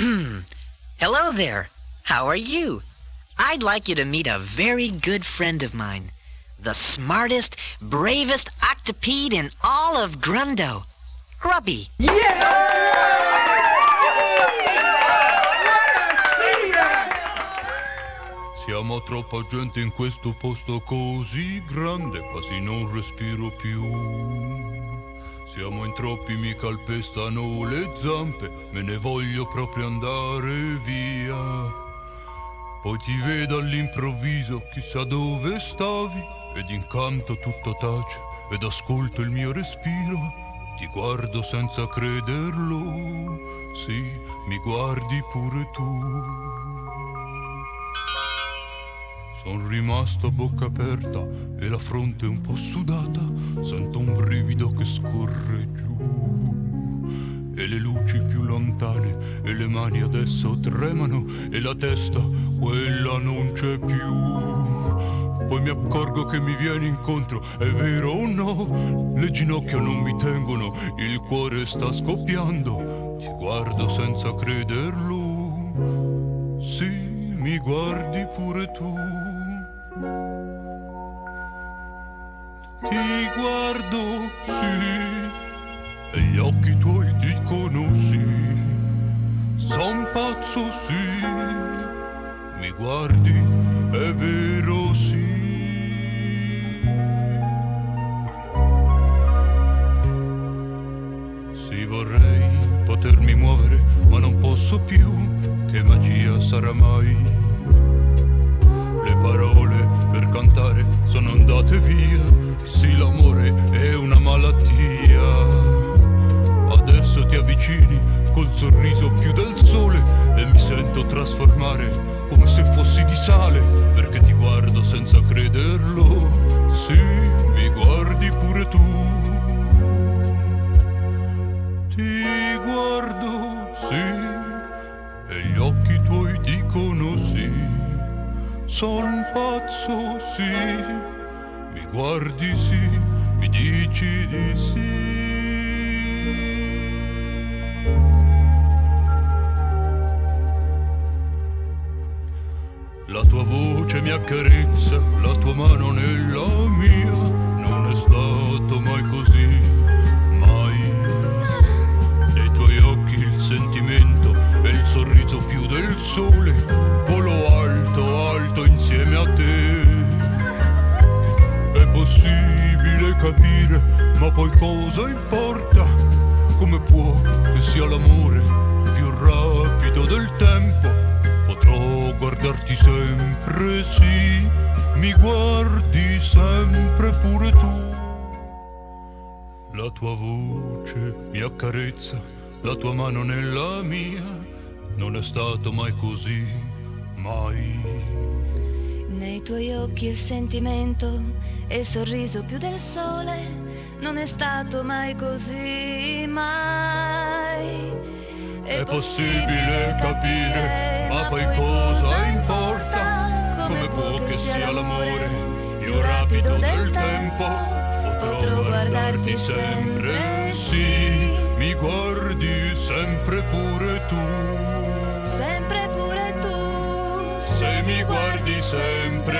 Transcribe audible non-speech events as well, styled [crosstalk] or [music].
[clears throat] Hello there. How are you? I'd like you to meet a very good friend of mine. The smartest, bravest octopede in all of Grundo. Grubby. Yeah! Siamo troppa gente in questo posto così grande, quasi non respiro più. Siamo in troppi, mi calpestano le zampe, me ne voglio proprio andare via. Poi ti vedo all'improvviso, chissà dove stavi, ed incanto tutto tace, ed ascolto il mio respiro. Ti guardo senza crederlo, sì, mi guardi pure tu. Sono rimasto a bocca aperta e la fronte un po' sudata, sento un brivido che scorre giù. E le luci più lontane e le mani adesso tremano e la testa, quella non c'è più. Poi mi accorgo che mi viene incontro, è vero o no? Le ginocchia non mi tengono, il cuore sta scoppiando. Ti guardo senza crederlo. Mi guardi pure tu. Ti guardo, sì, e gli occhi tuoi dicono sì. Son pazzo, sì, mi guardi, è vero, sì. Sì, vorrei potermi muovere, ma non posso più. Sarà mai? Le parole per cantare sono andate via. Sì, l'amore è una malattia. Adesso ti avvicini col sorriso più del sole e mi sento trasformare come se fossi di sale perché ti guardo senza crederlo. Sì, mi guardi occhi tuoi dicono sì. Son pazzo, sì, mi guardi, sì, mi dici di sì. La tua voce mi accarezza, la tua mano nella mia, ma poi cosa importa? Come può che sia l'amore più rapido del tempo? Potrò guardarti sempre, sì, mi guardi sempre pure tu. La tua voce mi accarezza, la tua mano nella mia, non è stato mai così, mai. Nei tuoi occhi il sentimento e il sorriso più del sole non è stato mai così, mai. È possibile capire, ma poi cosa importa? Come può che sia l'amore più rapido del tempo? Potrò guardarti sempre, sì, mi guardi sempre pure tu. mi guardi sempre.